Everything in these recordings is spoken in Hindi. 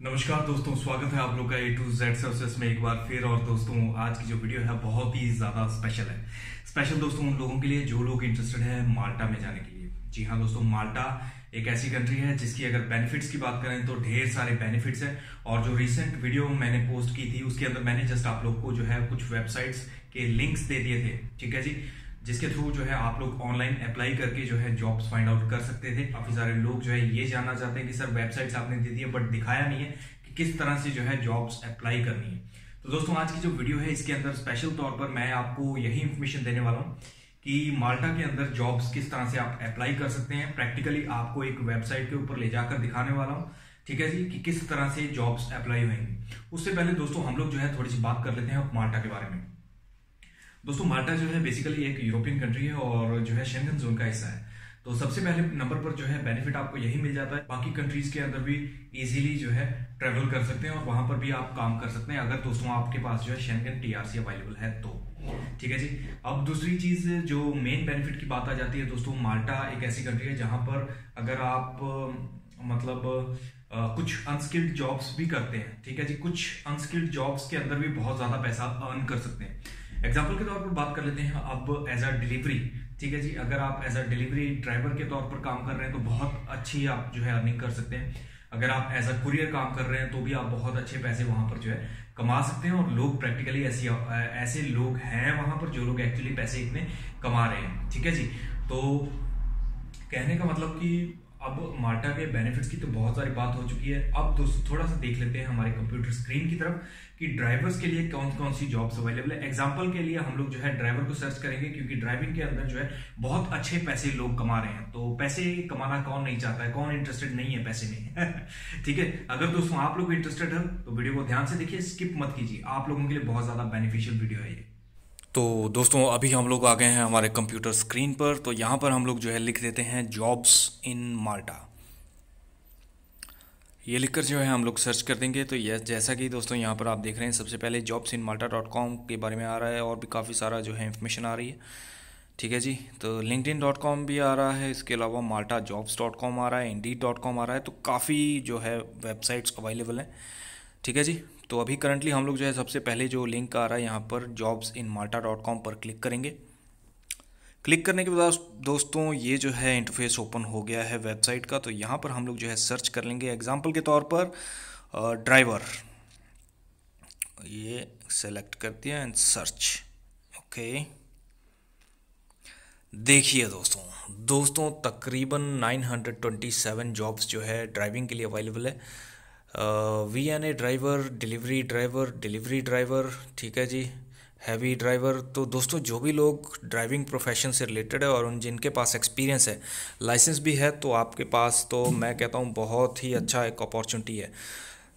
नमस्कार दोस्तों, स्वागत है आप लोग का ए टू जेड सर्विसेज़ में एक बार फिर। और दोस्तों, आज की जो वीडियो है, बहुत ही ज़्यादा स्पेशल है। स्पेशल दोस्तों, उन लोगों के लिए जो लोग इंटरेस्टेड है माल्टा में जाने के लिए। जी हाँ दोस्तों, माल्टा एक ऐसी कंट्री है जिसकी अगर बेनिफिट्स की बात करें तो ढेर सारे बेनिफिट्स है। और जो रिसेंट वीडियो मैंने पोस्ट की थी, उसके अंदर मैंने जस्ट आप लोग को जो है कुछ वेबसाइट्स के लिंक्स दे दिए थे। ठीक है जी? जिसके थ्रू जो है आप लोग ऑनलाइन अप्लाई करके जो है जॉब्स फाइंड आउट कर सकते थे। काफ़ी सारे लोग जो है ये जानना चाहते हैं कि सर वेबसाइट्स आपने दे दी है बट दिखाया नहीं है कि किस तरह से जो है जॉब्स अप्लाई करनी है। तो दोस्तों, आज की जो वीडियो है, इसके अंदर स्पेशल तौर पर मैं आपको यही इन्फॉर्मेशन देने वाला हूँ कि माल्टा के अंदर जॉब्स किस तरह से आप अप्लाई कर सकते हैं। प्रैक्टिकली आपको एक वेबसाइट के ऊपर ले जाकर दिखाने वाला हूँ, ठीक है जी, कि किस तरह से जॉब्स अप्लाई होंगी। उससे पहले दोस्तों, हम लोग जो है थोड़ी सी बात कर लेते हैं माल्टा के बारे में। दोस्तों माल्टा जो है बेसिकली एक यूरोपियन कंट्री है और जो है शेंगन जोन का हिस्सा है। तो सबसे पहले नंबर पर जो है बेनिफिट आपको यही मिल जाता है। बाकी कंट्रीज़ के अंदर भी इजीली जो है ट्रेवल कर सकते हैं और वहाँ पर भी आप काम कर सकते हैं। अगर दोस्तों आपके पास जो है शेंगन टीआरसी अवेलेबल है तो। ठीक है जी? अब दूसरी चीज़ जो मेन बेनिफिट की बात आ जाती है दोस्तों माल्टा एक ऐसी कंट्री है जहाँ पर अगर आप मतलब आ, कुछ अनस्किल्ड जॉब्स भी करते हैं। ठीक है जी? कुछ अनस्किल्ड जॉब्स के अंदर भी बहुत ज़्यादा पैसा अर्न कर सकते हैं। एग्ज़ाम्पल के तौर पर बात कर लेते हैं अब एज अ डिलीवरी ठीक है जी, अगर आप एज अ डिलीवरी ड्राइवर के तौर पर काम कर रहे हैं तो बहुत अच्छी आप जो है अर्निंग कर सकते हैं। अगर आप एज अ कुरियर काम कर रहे हैं तो भी आप बहुत अच्छे पैसे वहाँ पर जो है कमा सकते हैं, और लोग प्रैक्टिकली ऐसी, ऐसे लोग हैं वहाँ पर जो लोग एक्चुअली पैसे इतने कमा रहे हैं। ठीक है जी? तो कहने का मतलब कि अब माल्टा के बेनिफिट्स की तो बहुत सारी बात हो चुकी है। अब दोस्तों थोड़ा सा देख लेते हैं हमारे कंप्यूटर स्क्रीन की तरफ़ कि ड्राइवर्स के लिए कौन कौन सी जॉब्स अवेलेबल है। एग्जांपल के लिए हम लोग जो है ड्राइवर को सर्च करेंगे क्योंकि ड्राइविंग के अंदर जो है बहुत अच्छे पैसे लोग कमा रहे हैं। तो पैसे कमाना कौन नहीं चाहता है? कौन इंटरेस्टेड नहीं है पैसे में? ठीक है? अगर दोस्तों आप लोग इंटरेस्टेड है तो वीडियो को ध्यान से देखिए स्किप मत कीजिए। आप लोगों के लिए बहुत ज़्यादा बेनिफिशियल वीडियो है ये। तो दोस्तों, अभी हम लोग आ गए हैं हमारे कंप्यूटर स्क्रीन पर। तो यहाँ पर हम लोग जो है लिख देते हैं जॉब्स इन माल्टा ये लिखकर जो है हम लोग सर्च कर देंगे। तो ये जैसा कि दोस्तों यहाँ पर आप देख रहे हैं, सबसे पहले jobs in Malta dot com के बारे में आ रहा है और भी काफ़ी सारा जो है इन्फॉर्मेशन आ रही है। ठीक है जी? तो लिंकड डॉट कॉम भी आ रहा है, इसके अलावा माल्टा जॉब्स डॉट कॉम आ रहा है इंडी डॉट कॉम आ रहा है। तो काफ़ी जो है वेबसाइट्स अवेलेबल हैं। ठीक है जी? तो अभी करंटली हम लोग जो है सबसे पहले जो लिंक आ रहा है यहाँ पर jobs in Malta dot com पर क्लिक करेंगे। क्लिक करने के बाद दोस्तों ये जो है इंटरफेस ओपन हो गया है वेबसाइट का तो यहाँ पर हम लोग जो है सर्च कर लेंगे। एग्ज़ाम्पल के तौर पर ड्राइवर ये सेलेक्ट कर दिया एंड सर्च ओके देखिए दोस्तों दोस्तों तकरीबन 927 जॉब्स जो है ड्राइविंग के लिए अवेलेबल है। V N A driver delivery driver delivery driver ठीक है जी? हैवी ड्राइवर तो दोस्तों जो भी लोग ड्राइविंग प्रोफेशन से रिलेटेड है और उन जिनके पास एक्सपीरियंस है लाइसेंस भी है तो आपके पास तो मैं कहता हूँ बहुत ही अच्छा एक अपॉर्चुनिटी है।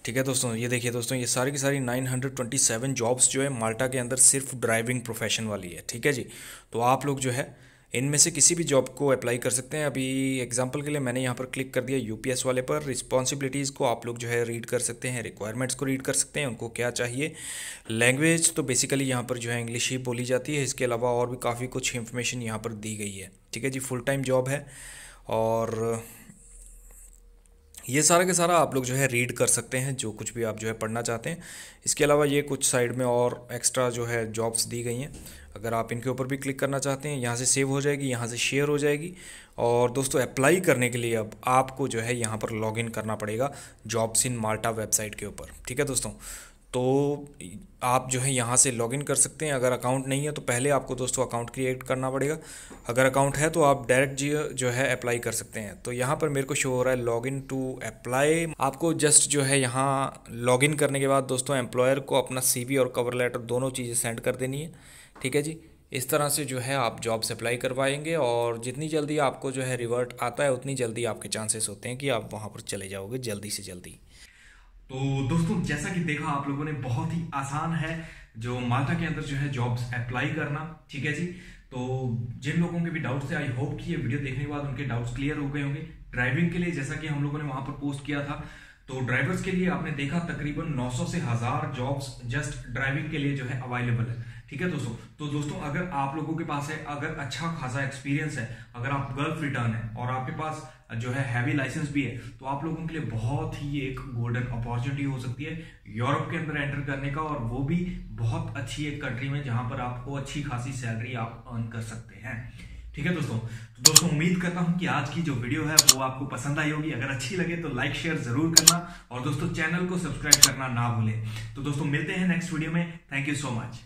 ठीक है दोस्तों? ये देखिए दोस्तों, ये सारी की सारी 927 जॉब्स जो है, माल्टा के अंदर सिर्फ़ ड्राइविंग प्रोफेशन वाली है। ठीक है जी? तो आप लोग जो है इनमें से किसी भी जॉब को अप्लाई कर सकते हैं। अभी एग्जांपल के लिए मैंने यहाँ पर क्लिक कर दिया यूपीएस वाले पर। रिस्पॉन्सिबिलिटीज़ को आप लोग जो है रीड कर सकते हैं रिक्वायरमेंट्स को रीड कर सकते हैं, उनको क्या चाहिए। लैंग्वेज तो बेसिकली यहाँ पर जो है इंग्लिश ही बोली जाती है। इसके अलावा और भी काफ़ी कुछ इन्फॉर्मेशन यहाँ पर दी गई है। ठीक है जी फुल टाइम जॉब है। और ये सारा के सारा आप लोग जो है रीड कर सकते हैं, जो कुछ भी आप जो है पढ़ना चाहते हैं। इसके अलावा ये कुछ साइड में और एक्स्ट्रा जो है जॉब्स दी गई हैं। अगर आप इनके ऊपर भी क्लिक करना चाहते हैं, यहाँ से सेव हो जाएगी, यहाँ से शेयर हो जाएगी। और दोस्तों अप्लाई करने के लिए अब आपको जो है यहाँ पर लॉगिन करना पड़ेगा जॉब्स इन माल्टा वेबसाइट के ऊपर। ठीक है दोस्तों? तो आप जो है यहाँ से लॉगिन कर सकते हैं। अगर अकाउंट नहीं है तो पहले आपको दोस्तों अकाउंट क्रिएट करना पड़ेगा। अगर अकाउंट है तो आप डायरेक्ट जी जो है अप्लाई कर सकते हैं। तो यहाँ पर मेरे को शो हो रहा है लॉगिन टू अप्लाई आपको जस्ट जो है यहाँ लॉगिन करने के बाद दोस्तों एम्प्लॉयर को अपना सीवी और कवर लेटर दोनों चीज़ें सेंड कर देनी है। ठीक है जी? इस तरह से जो है आप जॉब अप्लाई करवाएँगे और जितनी जल्दी आपको जो है रिवर्ट आता है, उतनी जल्दी आपके चांसेस होते हैं कि आप वहाँ पर चले जाओगे जल्दी से जल्दी। तो दोस्तों, जैसा कि देखा आप लोगों ने, बहुत ही आसान है जो माल्टा के अंदर जो है जॉब्स अप्लाई करना, ठीक है जी? तो जिन लोगों के भी डाउट्स थे आई होप कि ये वीडियो देखने के बाद उनके डाउट्स क्लियर हो गए होंगे। ड्राइविंग के लिए, जैसा कि हम लोगों ने वहाँ पर पोस्ट किया था तो ड्राइवर्स के लिए आपने देखा तकरीबन 900 से हज़ार जॉब्स जस्ट ड्राइविंग के लिए जो है अवेलेबल है। ठीक है दोस्तों? तो दोस्तों, अगर आप लोगों के पास है, अगर अच्छा खासा एक्सपीरियंस है, अगर आप गल्फ रिटर्न है, और आपके पास जो है हैवी लाइसेंस भी है तो आप लोगों के लिए बहुत ही एक गोल्डन अपॉर्चुनिटी हो सकती है यूरोप के अंदर एंटर करने का, और वो भी बहुत अच्छी एक कंट्री में जहाँ पर आपको अच्छी खासी सैलरी आप अर्न कर सकते हैं। ठीक है दोस्तों? तो दोस्तों, उम्मीद करता हूँ कि आज की जो वीडियो है, वो आपको पसंद आई होगी। अगर अच्छी लगे तो लाइक शेयर ज़रूर करना, और दोस्तों चैनल को सब्सक्राइब करना ना भूलें। तो दोस्तों, मिलते हैं नेक्स्ट वीडियो में। Thank you so much